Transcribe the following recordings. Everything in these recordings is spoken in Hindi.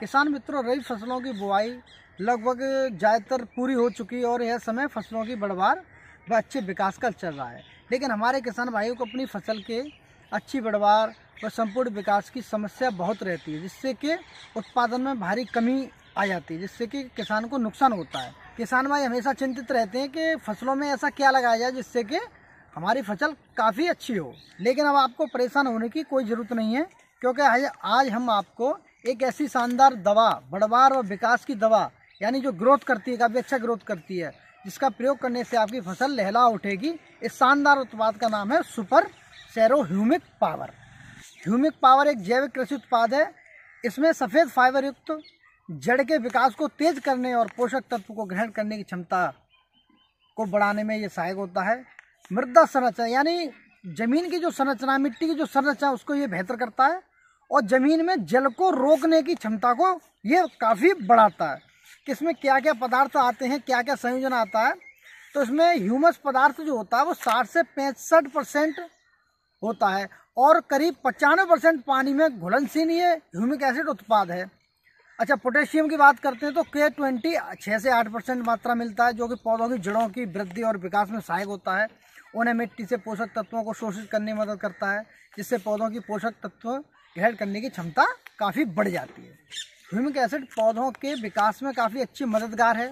किसान मित्रों, रबी फ़सलों की बुआई लगभग ज़्यादातर पूरी हो चुकी है और यह समय फ़सलों की बढ़वार व अच्छे विकास का चल रहा है। लेकिन हमारे किसान भाइयों को अपनी फ़सल के अच्छी बढ़वार व संपूर्ण विकास की समस्या बहुत रहती है, जिससे कि उत्पादन में भारी कमी आ जाती है, जिससे कि किसान को नुकसान होता है। किसान भाई हमेशा चिंतित रहते हैं कि फ़सलों में ऐसा क्या लगाया जाए जिससे कि हमारी फ़सल काफ़ी अच्छी हो। लेकिन अब आपको परेशान होने की कोई ज़रूरत नहीं है, क्योंकि आज हम आपको एक ऐसी शानदार दवा, बढ़वार और विकास की दवा, यानी जो ग्रोथ करती है, काफ़ी अच्छा ग्रोथ करती है, जिसका प्रयोग करने से आपकी फ़सल लहला उठेगी। इस शानदार उत्पाद का नाम है super sero humic power. Humic power एक जैविक कृषि उत्पाद है। इसमें सफ़ेद फाइबर युक्त, जड़ के विकास को तेज करने और पोषक तत्व को ग्रहण करने की क्षमता को बढ़ाने में ये सहायक होता है। मृदा संरचना, यानी ज़मीन की जो संरचना, मिट्टी की जो संरचना, उसको ये बेहतर करता है। और ज़मीन में जल को रोकने की क्षमता को ये काफ़ी बढ़ाता है। कि इसमें क्या क्या पदार्थ आते हैं क्या क्या संयोजन आता है तो इसमें ह्यूमस पदार्थ जो होता है वो साठ से पैंसठ परसेंट होता है और करीब पचानवे परसेंट पानी में घुलनशील ये ह्यूमिक एसिड उत्पाद है। अच्छा पोटेशियम की बात करते हैं तो के ट्वेंटी छः से आठ परसेंट मात्रा मिलता है, जो कि पौधों की जड़ों की वृद्धि और विकास में सहायक होता है। उन्हें मिट्टी से पोषक तत्वों को शोषित करने में मदद करता है, जिससे पौधों की पोषक तत्व ग्रहण करने की क्षमता काफ़ी बढ़ जाती है। ह्यूमिक एसिड पौधों के विकास में काफ़ी अच्छी मददगार है।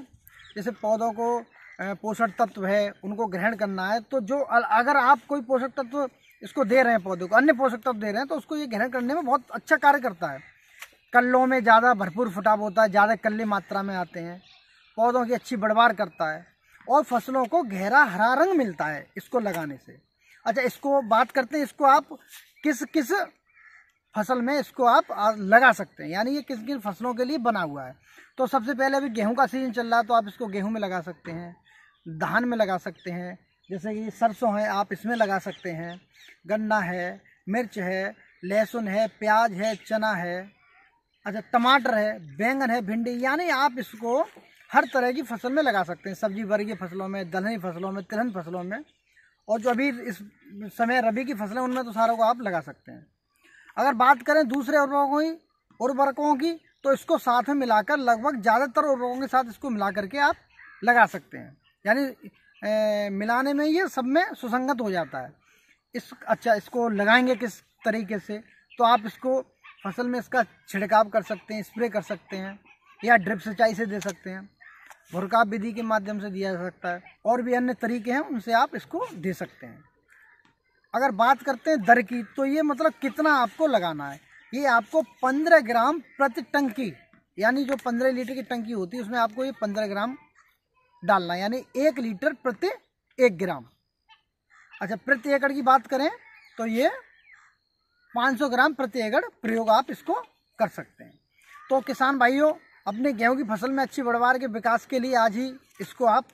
जैसे पौधों को पोषक तत्व है, उनको ग्रहण करना है तो जो अगर आप कोई पोषक तत्व इसको दे रहे हैं पौधों को, अन्य पोषक तत्व दे रहे हैं तो उसको ये ग्रहण करने में बहुत अच्छा कार्य करता है। कल्लों में ज़्यादा भरपूर फुटाव होता है, ज़्यादा कल्ले मात्रा में आते हैं, पौधों की अच्छी बढ़वार करता है, और फ़सलों को गहरा हरा रंग मिलता है इसको लगाने से। अच्छा इसको बात करते हैं, इसको आप किस किस फ़सल में इसको आप लगा सकते हैं। यानी ये किस, किन फ़सलों के लिए बना हुआ है। तो सबसे पहले अभी गेहूँ का सीज़न चल रहा है तो आप इसको गेहूँ में लगा सकते हैं, धान में लगा सकते हैं। जैसे कि सरसों है, आप इसमें लगा सकते हैं। गन्ना है, मिर्च है, लहसुन है, प्याज है, चना है। अच्छा टमाटर है, बैंगन है, भिंडी, यानी आप इसको हर तरह की फ़सल में लगा सकते हैं। सब्ज़ी वर्गीय फ़सलों में, दलहनी फ़सलों में, तिलहन फ़सलों में। और जो अभी इस समय रबी की फ़सलें उनमें तो सारों को आप लगा सकते हैं। अगर बात करें दूसरे उर्वरकों की उर्वरकों की तो इसको साथ में मिलाकर लगभग ज़्यादातर उर्वरकों के साथ इसको मिला करके आप लगा सकते हैं। यानी मिलाने में ये सब में सुसंगत हो जाता है। इस अच्छा इसको लगाएँगे किस तरीके से तो आप इसको फ़सल में इसका छिड़काव कर सकते हैं, स्प्रे कर सकते हैं, या ड्रिप सिंचाई से दे सकते हैं। भुरकाव विधि के माध्यम से दिया जा सकता है, और भी अन्य तरीके हैं, उनसे आप इसको दे सकते हैं। अगर बात करते हैं दर की तो ये मतलब कितना आपको लगाना है? ये आपको पंद्रह ग्राम प्रति टंकी, यानी जो पंद्रह लीटर की टंकी होती है, उसमें आपको ये पंद्रह ग्राम डालना है, यानी एक लीटर प्रति एक ग्राम। अच्छा प्रति एकड़ की बात करें तो ये 500 ग्राम प्रति एकड़ प्रयोग आप इसको कर सकते हैं। तो किसान भाइयों, अपने गेहूँ की फ़सल में अच्छी बढ़वार के विकास के लिए आज ही इसको आप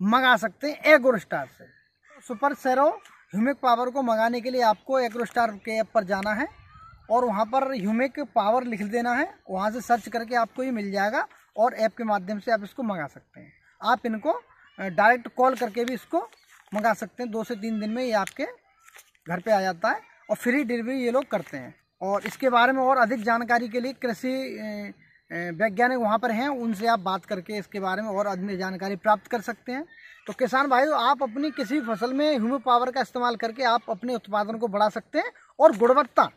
मंगा सकते हैं एग्रो स्टार से। सुपर सेरो ह्यूमिक पावर को मंगाने के लिए आपको एग्रोस्टार के ऐप पर जाना है और वहाँ पर ह्यूमिक पावर लिख देना है। वहाँ से सर्च करके आपको ये मिल जाएगा और ऐप के माध्यम से आप इसको मंगा सकते हैं। आप इनको डायरेक्ट कॉल करके भी इसको मंगा सकते हैं। दो से तीन दिन में ये आपके घर पे आ जाता है और फ्री डिलीवरी ये लोग करते हैं। और इसके बारे में और अधिक जानकारी के लिए कृषि वैज्ञानिक वहाँ पर हैं, उनसे आप बात करके इसके बारे में और अधिक जानकारी प्राप्त कर सकते हैं। तो किसान भाइयों, आप अपनी किसी फ़सल में ह्यूमो पावर का इस्तेमाल करके आप अपने उत्पादन को बढ़ा सकते हैं और गुणवत्ता,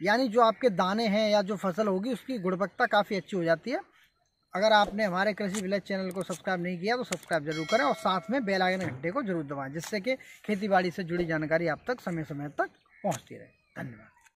यानी जो आपके दाने हैं या जो फ़सल होगी, उसकी गुणवत्ता काफ़ी अच्छी हो जाती है। अगर आपने हमारे कृषि विलेज चैनल को सब्सक्राइब नहीं किया तो सब्सक्राइब ज़रूर करें और साथ में बेल आइकन घंटे को ज़रूर दबाएँ, जिससे कि खेती बाड़ी से जुड़ी जानकारी आप तक समय समय तक पहुँचती रहे। धन्यवाद।